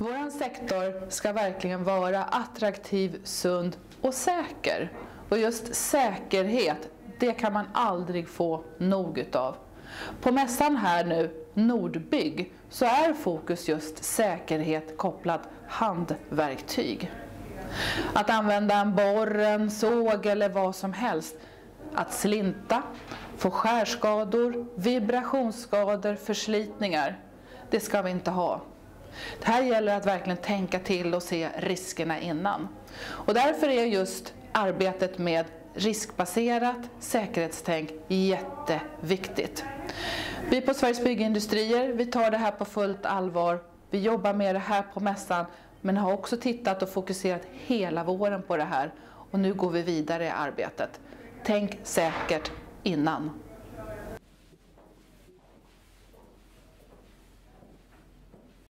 Vår sektor ska verkligen vara attraktiv, sund och säker. Och just säkerhet, det kan man aldrig få nog utav. På mässan här nu, Nordbygg, så är fokus just säkerhet kopplat handverktyg. Att använda en borr, en såg eller vad som helst. Att slinta, få skärskador, vibrationsskador, förslitningar. Det ska vi inte ha. Det här gäller att verkligen tänka till och se riskerna innan. Och därför är just arbetet med riskbaserat säkerhetstänk jätteviktigt. Vi på Sveriges Byggindustrier vi tar det här på fullt allvar. Vi jobbar med det här på mässan men har också tittat och fokuserat hela våren på det här och nu går vi vidare i arbetet. Tänk säkert innan.